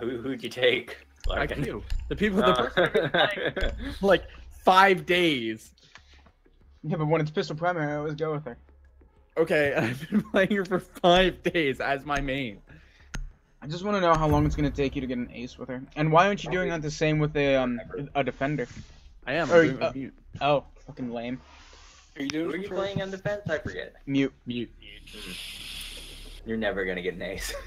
Who who'd you take? Like Larkin? you. The people, the Uh, person like five days. Yeah, but when it's pistol primary, I always go with her. Okay, I've been playing her for five days as my main. I just want to know how long it's gonna take you to get an ace with her, and why aren't you doing that the same with a um a defender? I am. Or, uh, mute. Oh, fucking lame. Are you doing are you playing on defense? I forget. Mute. Mute. You're never gonna get an ace.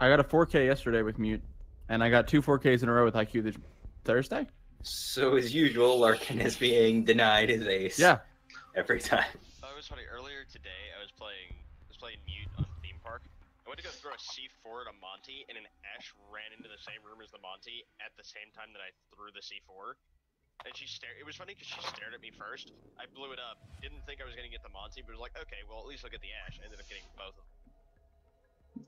I got a 4K yesterday with mute, and I got two 4Ks in a row with IQ this Thursday. So as usual, Larkin is being denied his ace. Yeah. Every time. Oh, it was funny. Earlier today, I was playing, I was playing mute on theme park. I went to go throw a C4 at a Monty, and an Ash ran into the same room as the Monty at the same time that I threw the C4. And she stared. It was funny because she stared at me first. I blew it up. Didn't think I was gonna get the Monty, but was like, okay, well at least I'll get the Ash. I ended up getting both of them.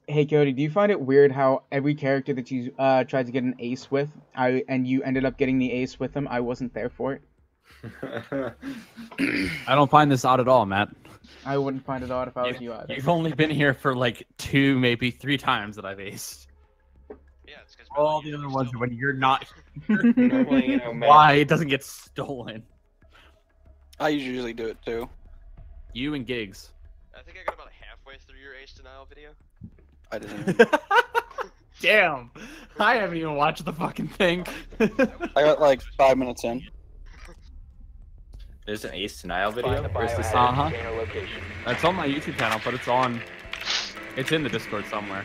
Hey Cody, do you find it weird how every character that you uh tried to get an ace with, I and you ended up getting the ace with them, I wasn't there for it. I don't find this odd at all, Matt. I wouldn't find it odd if I was you either. You've only been here for like two, maybe three times that I've aced. Yeah, it's because All the other ones when you're not Normally, you know, why it doesn't get stolen. I usually do it too. You and gigs. I think I got about halfway through your Ace denial video. I didn't. Even... Damn, I haven't even watched the fucking thing. I got like five minutes in. There's an ace denial video. Where's the Uh huh. It's on my YouTube channel, but it's on. It's in the Discord somewhere.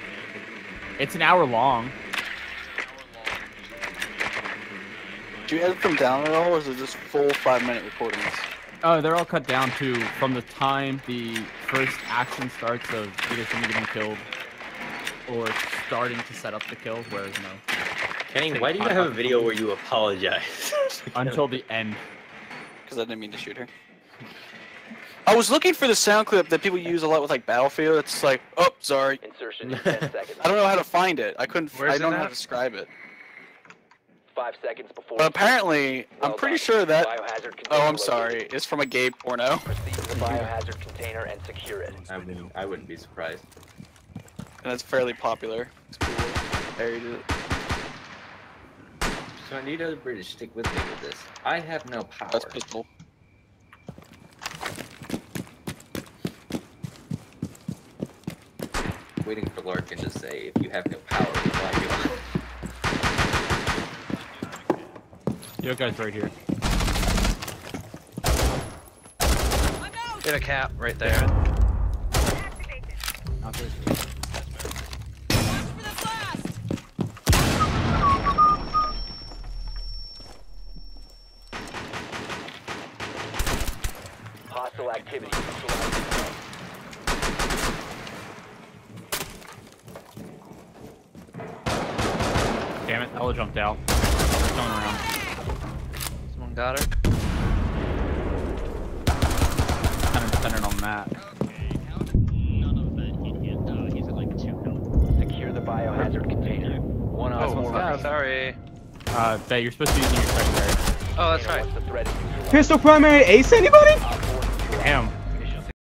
It's an hour long. Do you edit them down at all, or is it just full five minute recordings? Oh, they're all cut down to from the time the first action starts of either somebody getting killed or starting to set up the kill, whereas no, Kenny, why do you have a video where you apologize? until the end. Because I didn't mean to shoot her. I was looking for the sound clip that people use a lot with like Battlefield. It's like, oh, sorry. Insertion in 10 seconds. I don't know how to find it. I couldn't. Where's I don't know how to describe it. Five seconds before. But apparently, I'm pretty done. sure that. Oh, I'm located. sorry. It's from a gay porno. Proceed to the biohazard container and secure it. I wouldn't, I wouldn't be surprised. And it's fairly popular. It's cool. Buried it. So I need other British stick with me with this. I have no power. That's pistol. Waiting for Larkin to say, if you have no power, why do Yo, guys, right here. Get a cap right there. Hostile activity. Damn it, Ela jumped out. Coming around. Someone got her. Kind of dependent on that. Okay, how did none of that idiot die? He's at like two health. Secure the biohazard container. One on Oh, four. sorry. Uh, Bay, you're supposed to be using your secondary. Oh, that's right. Once the threat is neutralized. Pistol primary ace anybody? Damn.